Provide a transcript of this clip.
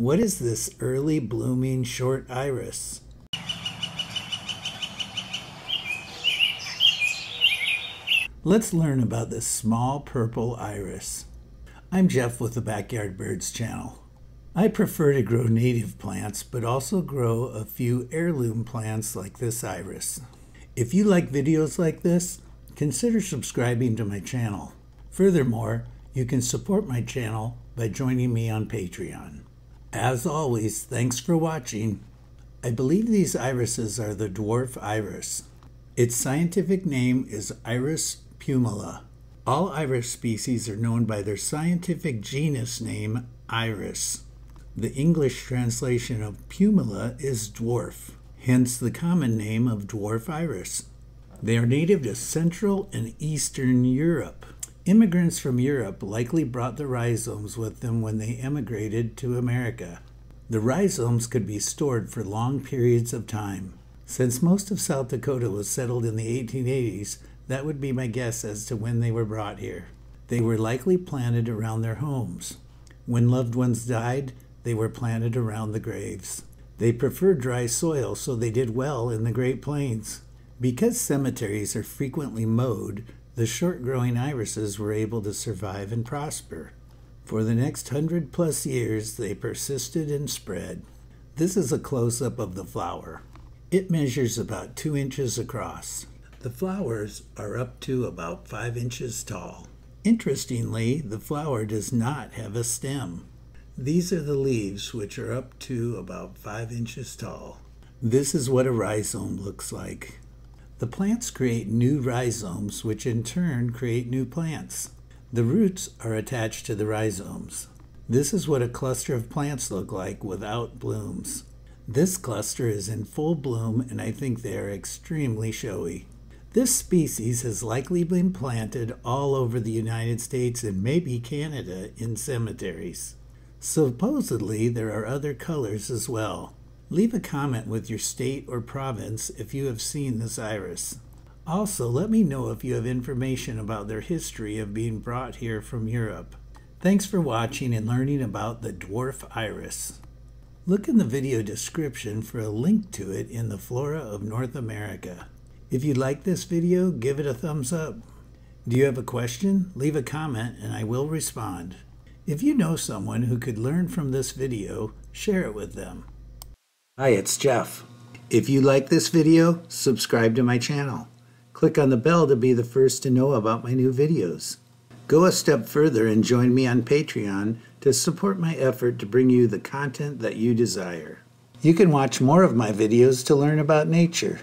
What is this early blooming short iris? Let's learn about this small purple iris. I'm Jeff with the Backyard Birds channel. I prefer to grow native plants, but also grow a few heirloom plants like this iris. If you like videos like this, consider subscribing to my channel. Furthermore, you can support my channel by joining me on Patreon. As always, thanks for watching. I believe these irises are the dwarf iris. Its scientific name is Iris pumila. All iris species are known by their scientific genus name, Iris. The English translation of pumila is dwarf, hence the common name of dwarf iris. They are native to Central and Eastern Europe. Immigrants from Europe likely brought the rhizomes with them when they emigrated to America. The rhizomes could be stored for long periods of time. Since most of South Dakota was settled in the 1880s, that would be my guess as to when they were brought here. They were likely planted around their homes. When loved ones died, they were planted around the graves. They preferred dry soil, so they did well in the Great Plains. Because cemeteries are frequently mowed, the short growing irises were able to survive and prosper. For the next hundred plus years, they persisted and spread. This is a close up of the flower. It measures about two inches across. The flowers are up to about 5 inches tall. Interestingly, the flower does not have a stem. These are the leaves, which are up to about 5 inches tall. This is what a rhizome looks like. The plants create new rhizomes, which in turn create new plants. The roots are attached to the rhizomes. This is what a cluster of plants look like without blooms. This cluster is in full bloom and I think they are extremely showy. This species has likely been planted all over the United States and maybe Canada in cemeteries. Supposedly, there are other colors as well. Leave a comment with your state or province if you have seen this iris. Also, let me know if you have information about their history of being brought here from Europe. Thanks for watching and learning about the dwarf iris. Look in the video description for a link to it in the Flora of North America. If you like this video, give it a thumbs up. Do you have a question? Leave a comment and I will respond. If you know someone who could learn from this video, share it with them. Hi, it's Jeff. If you like this video, subscribe to my channel. Click on the bell to be the first to know about my new videos. Go a step further and join me on Patreon to support my effort to bring you the content that you desire. You can watch more of my videos to learn about nature.